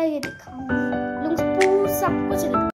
का ये दिखाऊँगी पूरा सब कुछ